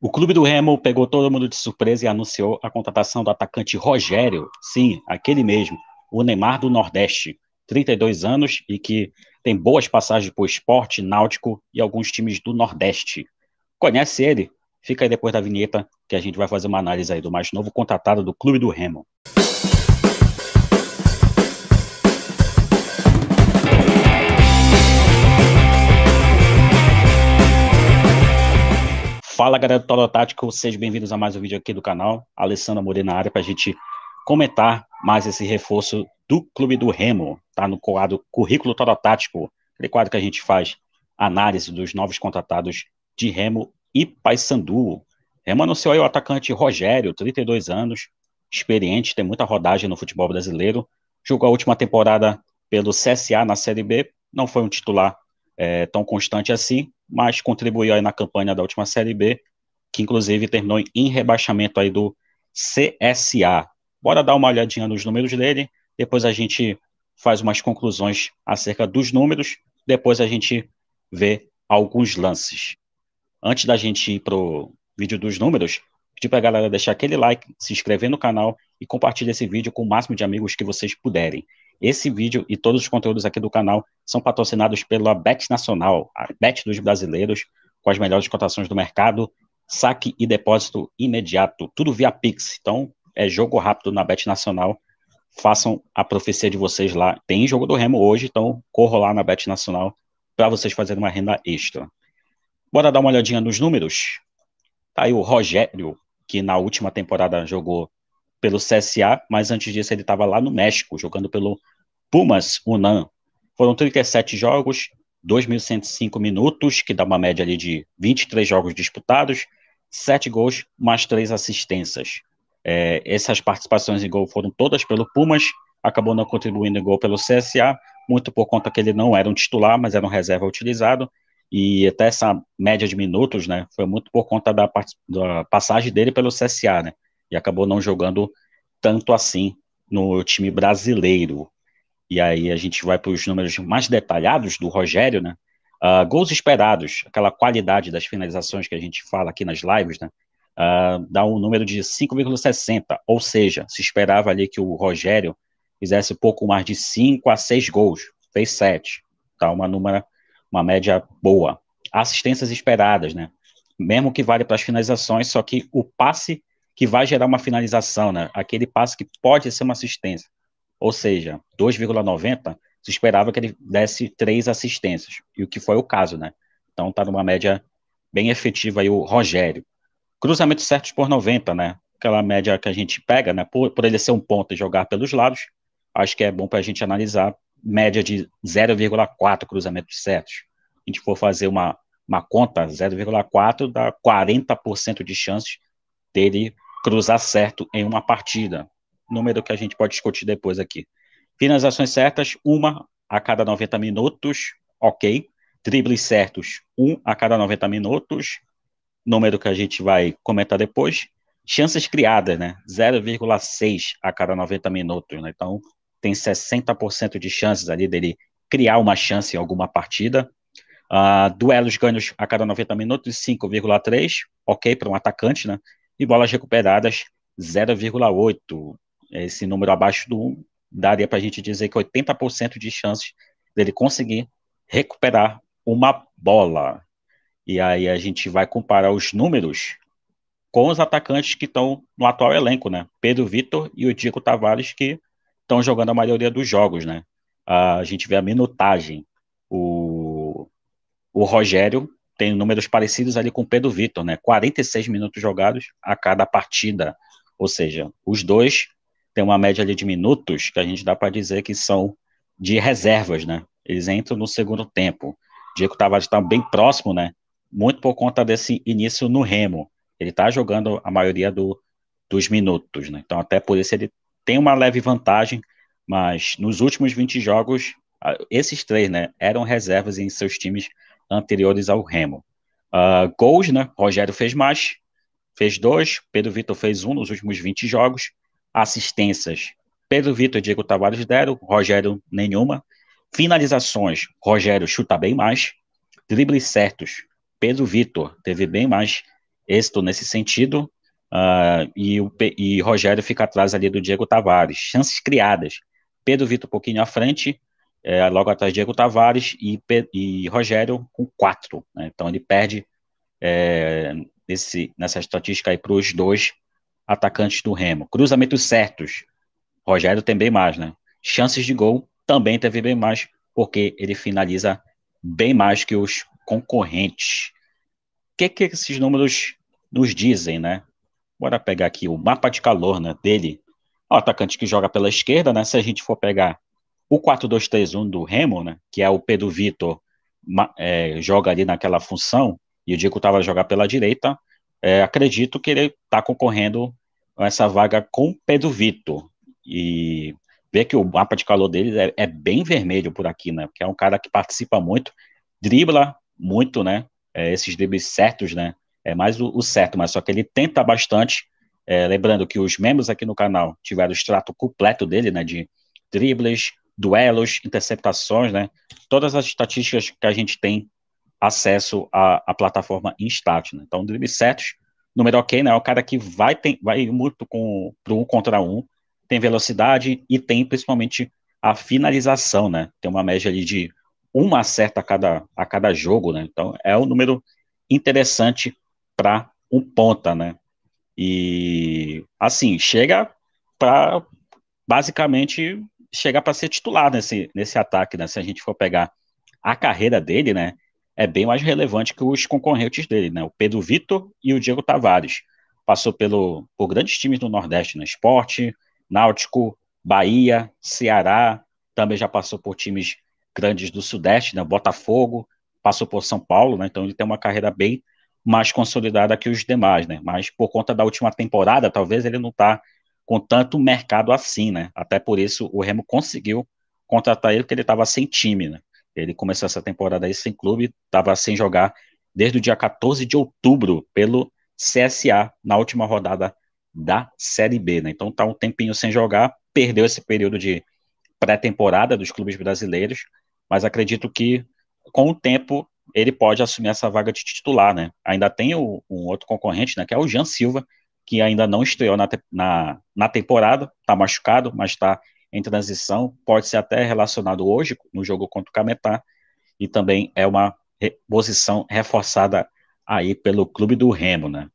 O clube do Remo pegou todo mundo de surpresa e anunciou a contratação do atacante Rogério, sim, aquele mesmo, o Neymar do Nordeste, 32 anos e que tem boas passagens por esporte, náutico e alguns times do Nordeste. Conhece ele? Fica aí depois da vinheta que a gente vai fazer uma análise aí do mais novo contratado do clube do Remo. Fala galera do Tolo Tático, sejam bem-vindos a mais um vídeo aqui do canal. Alessandra Morena na área para a gente comentar mais esse reforço do Clube do Remo, tá no quadro Currículo Tolo Tático, aquele quadro que a gente faz análise dos novos contratados de Remo e Paysandu. Remo anunciou aí o atacante Rogério, 32 anos, experiente, tem muita rodagem no futebol brasileiro, jogou a última temporada pelo CSA na Série B, não foi um titular é, tão constante assim, mas contribuiu aí na campanha da última Série B, que inclusive terminou em rebaixamento aí do CSA. Bora dar uma olhadinha nos números dele, depois a gente faz umas conclusões acerca dos números, depois a gente vê alguns lances. Antes da gente ir pro vídeo dos números, pedir para a galera deixar aquele like, se inscrever no canal e compartilhar esse vídeo com o máximo de amigos que vocês puderem. Esse vídeo e todos os conteúdos aqui do canal são patrocinados pela Bet Nacional, a Bet dos brasileiros, com as melhores cotações do mercado, saque e depósito imediato, tudo via Pix. Então, é jogo rápido na Bet Nacional. Façam a profecia de vocês lá. Tem jogo do Remo hoje, então corro lá na Bet Nacional para vocês fazerem uma renda extra. Bora dar uma olhadinha nos números. Tá aí o Rogério, que na última temporada jogou pelo CSA, mas antes disso ele estava lá no México, jogando pelo Pumas Unan. Foram 37 jogos, 2.105 minutos, que dá uma média ali de 23 jogos disputados, 7 gols, mais 3 assistências. É, essas participações em gol foram todas pelo Pumas, acabou não contribuindo em gol pelo CSA, muito por conta que ele não era um titular, mas era um reserva utilizado, e até essa média de minutos, né, foi muito por conta da, da passagem dele pelo CSA, né, e acabou não jogando tanto assim no time brasileiro. E aí a gente vai para os números mais detalhados do Rogério, né? Uh, gols esperados, aquela qualidade das finalizações que a gente fala aqui nas lives, né? Uh, dá um número de 5,60, ou seja, se esperava ali que o Rogério fizesse pouco mais de 5 a 6 gols, fez 7, tá uma número, uma média boa. Assistências esperadas, né? Mesmo que vale para as finalizações, só que o passe que vai gerar uma finalização, né? Aquele passe que pode ser uma assistência. Ou seja, 2,90 se esperava que ele desse três assistências, e o que foi o caso, né? Então tá numa média bem efetiva aí o Rogério. Cruzamentos certos por 90, né? Aquela média que a gente pega, né? Por, por ele ser um ponto e jogar pelos lados, acho que é bom para a gente analisar média de 0,4 cruzamentos certos. A gente for fazer uma, uma conta, 0,4 dá 40% de chances dele cruzar certo em uma partida. Número que a gente pode discutir depois aqui. Finalizações certas, uma a cada 90 minutos, ok. Dribles certos, um a cada 90 minutos. Número que a gente vai comentar depois. Chances criadas, né? 0,6 a cada 90 minutos, né? Então, tem 60% de chances ali dele criar uma chance em alguma partida. Uh, duelos ganhos a cada 90 minutos, 5,3, ok, para um atacante, né? E bolas recuperadas 0,8. Esse número abaixo do 1 daria para a gente dizer que 80% de chances dele conseguir recuperar uma bola. E aí a gente vai comparar os números com os atacantes que estão no atual elenco, né? Pedro Vitor e o Diego Tavares, que estão jogando a maioria dos jogos, né? A gente vê a minutagem. O, o Rogério tem números parecidos ali com o Pedro Vitor, né? 46 minutos jogados a cada partida. Ou seja, os dois têm uma média ali de minutos que a gente dá para dizer que são de reservas, né? Eles entram no segundo tempo. Diego Tavares está bem próximo, né? Muito por conta desse início no Remo. Ele está jogando a maioria do, dos minutos, né? Então, até por isso ele tem uma leve vantagem, mas nos últimos 20 jogos, esses três, né, eram reservas em seus times anteriores ao Remo. Uh, gols, né? Rogério fez mais, fez dois, Pedro Vitor fez um nos últimos 20 jogos. Assistências, Pedro Vitor e Diego Tavares deram, Rogério nenhuma. Finalizações, Rogério chuta bem mais. Dribles certos, Pedro Vitor teve bem mais. êxito nesse sentido, uh, e, o, e Rogério fica atrás ali do Diego Tavares. Chances criadas. Pedro Vitor um pouquinho à frente, é, logo atrás Diego Tavares e, e Rogério com quatro. Né? Então ele perde é, nesse, nessa estatística aí para os dois atacantes do Remo. Cruzamentos certos. Rogério tem bem mais, né? Chances de gol também teve bem mais, porque ele finaliza bem mais que os concorrentes. O que, que esses números nos dizem, né? Bora pegar aqui o mapa de calor né, dele. O atacante que joga pela esquerda, né? Se a gente for pegar o 4-2-3-1 do Remo, né? Que é o Pedro Vitor é, joga ali naquela função, e o Diego estava a jogar pela direita, é, acredito que ele está concorrendo essa vaga com Pedro Vitor. E ver que o mapa de calor dele é, é, bem vermelho por aqui, né? Porque é um cara que participa muito, dribla muito, né? É, esses dribles certos, né? É mais o, o, certo, mas só que ele tenta bastante. É, lembrando que os membros aqui no canal tiveram o extrato completo dele, né? De dribles, duelos, interceptações, né? Todas as estatísticas que a gente tem acesso à, à plataforma Instat, né? Então, dribles certos, número ok, né? É o cara que vai, tem, vai muito com, pro um contra um, tem velocidade e tem principalmente a finalização, né? Tem uma média ali de uma certa a cada, a cada jogo, né? Então é um número interessante para um ponta, né? E assim, chega para basicamente chegar para ser titular nesse, nesse ataque, né? Se a gente for pegar a carreira dele, né? É bem mais relevante que os concorrentes dele, né? O Pedro Vitor e o Diego Tavares. Passou pelo, por grandes times do Nordeste, né? Esporte, Náutico, Bahia, Ceará, também já passou por times grandes do Sudeste, né? Botafogo, passou por São Paulo, né? Então ele tem uma carreira bem mais consolidada que os demais, né? Mas por conta da última temporada, talvez ele não está com tanto mercado assim, né? Até por isso o Remo conseguiu contratar ele, porque ele estava sem time, né? Ele começou essa temporada aí sem clube, estava sem jogar desde o dia 14 de outubro pelo CSA na última rodada da Série B, né? Então tá um tempinho sem jogar, perdeu esse período de pré-temporada dos clubes brasileiros, mas acredito que com o tempo ele pode assumir essa vaga de titular, né? Ainda tem o, um outro concorrente, né, que é o Jean Silva, que ainda não estreou na, na, na temporada, tá machucado, mas está em transição, pode ser até relacionado hoje no jogo contra o Cametá, e também é uma posição reforçada aí pelo clube do Remo, né?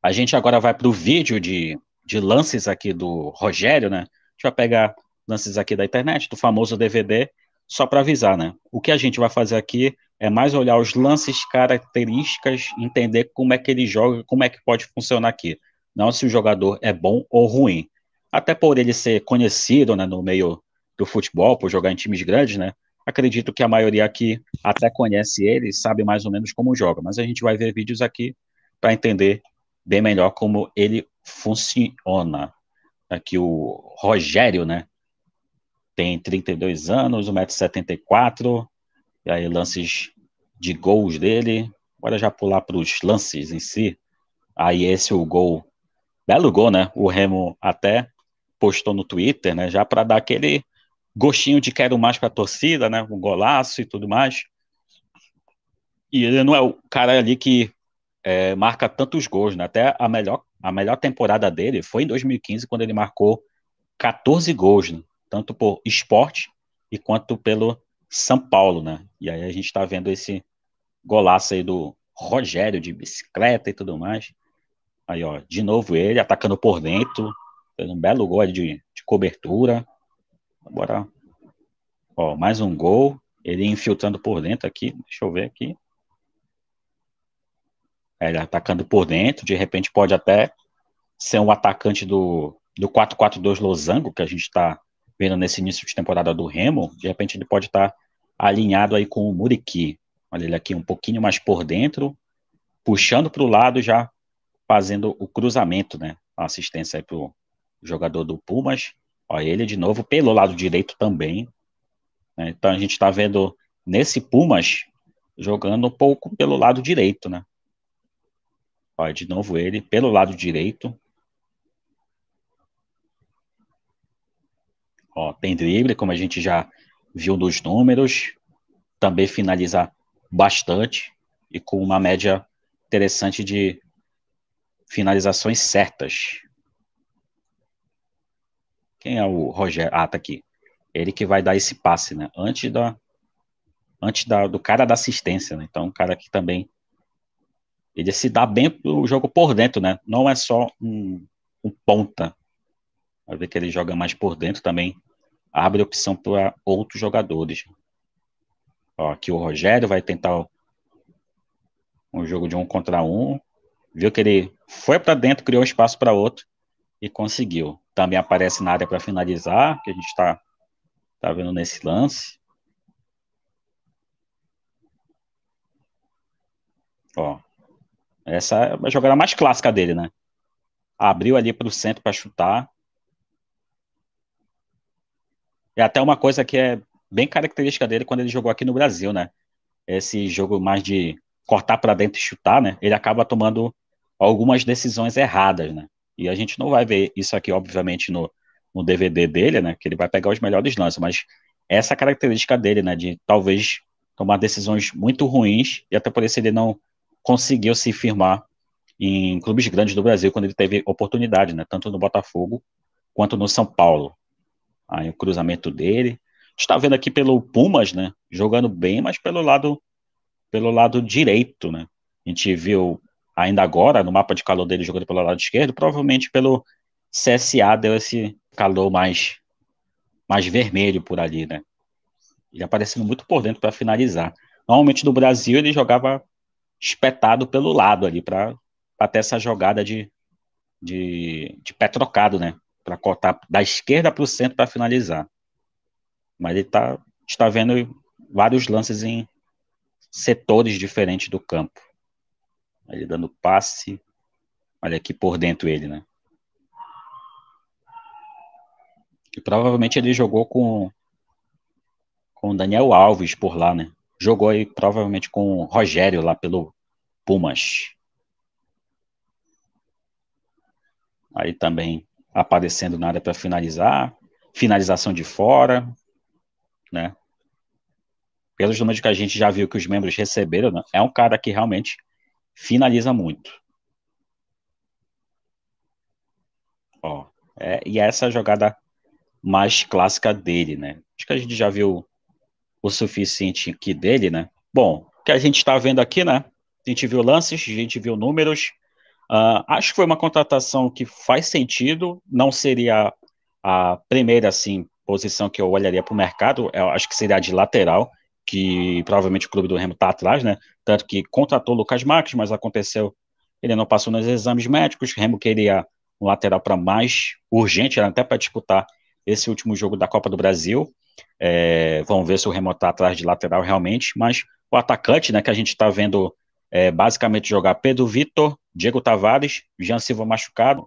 A gente agora vai para o vídeo de, de lances aqui do Rogério, né? A gente vai pegar lances aqui da internet, do famoso DVD, só para avisar, né? O que a gente vai fazer aqui é mais olhar os lances, características, entender como é que ele joga, como é que pode funcionar aqui. Não se o jogador é bom ou ruim. Até por ele ser conhecido né, no meio do futebol, por jogar em times grandes, né? Acredito que a maioria aqui até conhece ele, sabe mais ou menos como joga. Mas a gente vai ver vídeos aqui para entender bem melhor como ele funciona. Aqui o Rogério, né? Tem 32 anos, 1,74m, e aí lances de gols dele. Bora já pular para os lances em si. Aí esse o gol, belo gol, né? O Remo até postou no Twitter, né? Já para dar aquele gostinho de quero mais para a torcida, né? Um golaço e tudo mais. E ele não é o cara ali que é, marca tantos gols, né? Até a melhor, a melhor temporada dele foi em 2015, quando ele marcou 14 gols, né? tanto por esporte e quanto pelo São Paulo, né? E aí a gente tá vendo esse golaço aí do Rogério de bicicleta e tudo mais. Aí, ó, de novo ele atacando por dentro, fez um belo gol de, de cobertura. Agora, ó, mais um gol, ele infiltrando por dentro aqui, deixa eu ver aqui. É, ele atacando por dentro, de repente pode até ser um atacante do, do 4-4-2 Losango, que a gente está vendo nesse início de temporada do Remo, de repente ele pode estar tá alinhado aí com o Muriqui. Olha ele aqui um pouquinho mais por dentro, puxando para o lado, já fazendo o cruzamento, né? A assistência aí para o jogador do Pumas. Olha ele de novo pelo lado direito também. Né? Então a gente está vendo nesse Pumas jogando um pouco pelo lado direito, né? Olha, de novo ele, pelo lado direito. Ó, tem drible, como a gente já viu nos números. Também finaliza bastante e com uma média interessante de finalizações certas. Quem é o Rogério? Ah, tá aqui. Ele que vai dar esse passe, né? Antes da antes da, do cara da assistência, né? Então, um cara que também ele se dá bem o jogo por dentro, né? Não é só um, um ponta. Vai ver que ele joga mais por dentro também. Abre opção para outros jogadores. Ó, aqui o Rogério vai tentar um jogo de um contra um. Viu que ele foi para dentro, criou espaço para outro e conseguiu. Também aparece na área para finalizar, que a gente está tá vendo nesse lance. Ó, essa é a jogada mais clássica dele, né? Abriu ali para o centro para chutar. É até uma coisa que é bem característica dele quando ele jogou aqui no Brasil, né? Esse jogo mais de cortar para dentro e chutar, né? Ele acaba tomando algumas decisões erradas, né? E a gente não vai ver isso aqui, obviamente, no, no DVD dele, né? Que ele vai pegar os melhores lances, mas essa característica dele, né? De talvez tomar decisões muito ruins e até por isso ele não conseguiu se firmar em clubes grandes do Brasil quando ele teve oportunidade, né? Tanto no Botafogo quanto no São Paulo. Aí o cruzamento dele, está vendo aqui pelo Pumas, né? Jogando bem, mas pelo lado pelo lado direito, né? A gente viu ainda agora no mapa de calor dele jogando pelo lado esquerdo, provavelmente pelo CSA deu esse calor mais mais vermelho por ali, né? Ele aparecendo muito por dentro para finalizar. Normalmente no Brasil ele jogava espetado pelo lado ali para ter essa jogada de, de, de pé trocado, né? Para cortar da esquerda para o centro para finalizar. Mas ele tá, está vendo vários lances em setores diferentes do campo. Ele dando passe. Olha aqui por dentro ele, né? E provavelmente ele jogou com com Daniel Alves por lá, né? Jogou aí provavelmente com o Rogério lá pelo Pumas. Aí também aparecendo na área para finalizar. Finalização de fora né? Pelos números que a gente já viu que os membros receberam, né? é um cara que realmente finaliza muito. Ó, é, e essa é a jogada mais clássica dele, né? Acho que a gente já viu o suficiente aqui dele, né? Bom, o que a gente está vendo aqui, né? A gente viu lances, a gente viu números. Uh, acho que foi uma contratação que faz sentido, não seria a primeira, assim, posição que eu olharia para o mercado, eu acho que seria a de lateral, que provavelmente o clube do Remo está atrás, né? Tanto que contratou o Lucas Marques, mas aconteceu, ele não passou nos exames médicos, o Remo queria um lateral para mais urgente, até para disputar esse último jogo da Copa do Brasil. É, vamos ver se o Remo está atrás de lateral realmente, mas o atacante, né, que a gente está vendo é, basicamente jogar Pedro Vitor, Diego Tavares, Jean Silva machucado.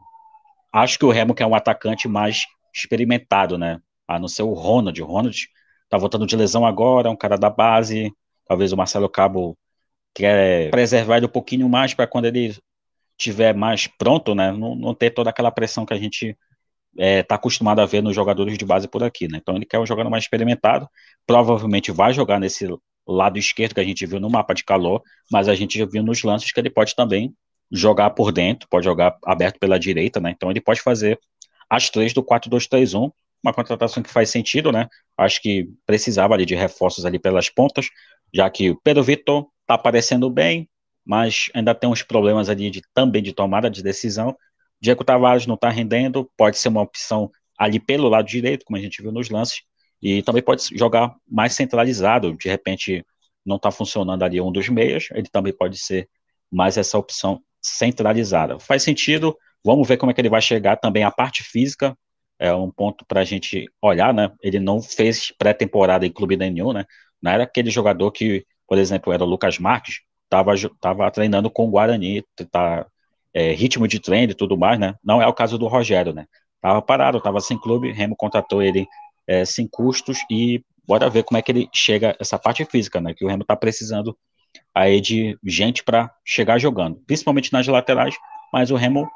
Acho que o Remo quer um atacante mais experimentado, né? a não ser o Ronald. O Ronald tá voltando de lesão agora, é um cara da base. Talvez o Marcelo Cabo quer preservar ele um pouquinho mais para quando ele estiver mais pronto, né? Não, não, ter toda aquela pressão que a gente está é, tá acostumado a ver nos jogadores de base por aqui, né? Então ele quer um jogador mais experimentado. Provavelmente vai jogar nesse lado esquerdo que a gente viu no mapa de calor, mas a gente viu nos lances que ele pode também jogar por dentro, pode jogar aberto pela direita, né? Então ele pode fazer as três do 4-2-3-1 uma contratação que faz sentido, né? Acho que precisava ali de reforços ali pelas pontas, já que o Pedro Vitor tá aparecendo bem, mas ainda tem uns problemas ali de, também de tomada de decisão. Diego Tavares não está rendendo, pode ser uma opção ali pelo lado direito, como a gente viu nos lances, e também pode jogar mais centralizado, de repente não está funcionando ali um dos meias, ele também pode ser mais essa opção centralizada. Faz sentido, vamos ver como é que ele vai chegar também a parte física, é um ponto para a gente olhar, né? Ele não fez pré-temporada em clube nenhum, né? Não era aquele jogador que, por exemplo, era o Lucas Marques, estava tava treinando com o Guarani, tá, é, ritmo de treino e tudo mais, né? Não é o caso do Rogério, né? Tava parado, tava sem clube, Remo contratou ele é, sem custos e bora ver como é que ele chega essa parte física, né? Que o Remo tá precisando aí de gente para chegar jogando, principalmente nas laterais, mas o Remo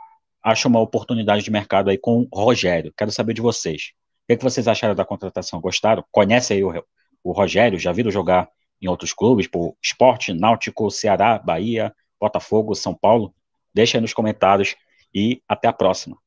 acha uma oportunidade de mercado aí com o Rogério. Quero saber de vocês. O que, é que vocês acharam da contratação? Gostaram? Conhece aí o, o Rogério? Já viram jogar em outros clubes, por Esporte, Náutico, Ceará, Bahia, Botafogo, São Paulo? Deixa aí nos comentários e até a próxima.